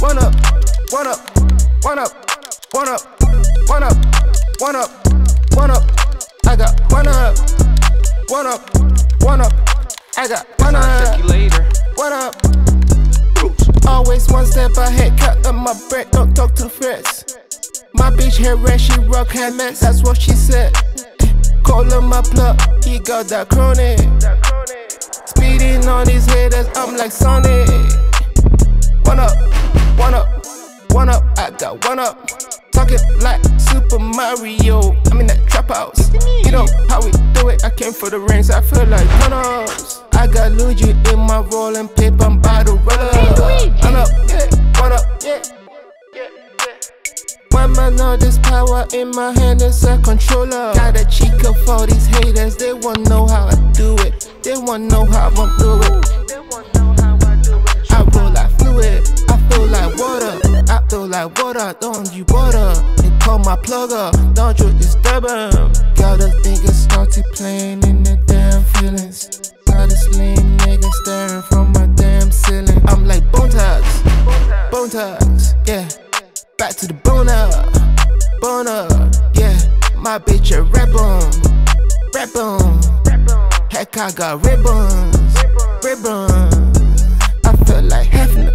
one up, one up, one up, one up, one up, one up, one up. I got one up, one up, one up. I got one up, later. one up. Always one step ahead, cut up my bread, don't talk to friends. My bitch hair red, she rock hand mess, that's what she said. Call him my plug, he got that chronic. Speeding on these haters, I'm like Sonic. One up. Talking like Super Mario, I'm in that trap house. You know how we do it, I came for the rings, I feel like Thanos. I got Luigi in my rolling paper, I'm by the roller. One up, yeah, one up, yeah. One man know this power in my hand is a controller. Got a cheek up for these haters, they wanna know how I do it. They wanna know how I do it. I roll like fluid, I feel like water. Like water, don't you water? They call my plugger, don't you disturb 'em. Got a nigga started playing in the damn feelings. Got a slim nigga staring from my damn ceiling. I'm like bone tags, bone tags, yeah. Back to the boner, boner, yeah. My bitch a ribbon, ribbon. Heck, I got ribbons, ribbons. I feel like heaven.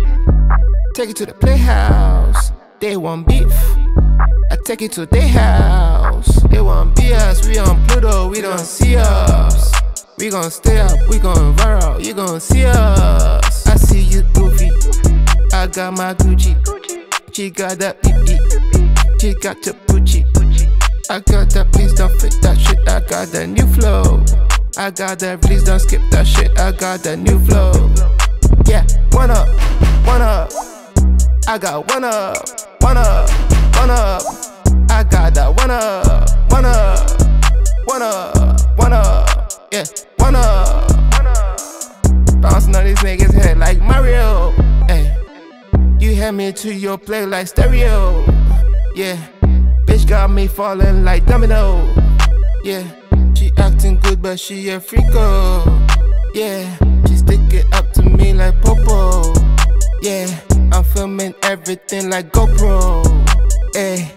Take it to the playhouse. They want beef. I take it to their house. They want BS. We on Pluto. We don't see us. We gon' stay up. We gon' viral. You gon' see us. I see you goofy. I got my Gucci. She got that PP. She got the Gucci. I got that. Please don't fit that shit. I got that new flow. I got that. Please don't skip that shit. I got that new flow. Yeah, one up, one up. I got one up, one up, one up. I got that one up, one up, one up, one up. Yeah, one up. Bouncing on these niggas' head like Mario. Hey, you had me to your play like stereo. Yeah, bitch got me falling like domino. Yeah, she acting good, but she a freako. Yeah, she stick it up to me like Popo. Yeah, I'm filming everything like GoPro. Hey,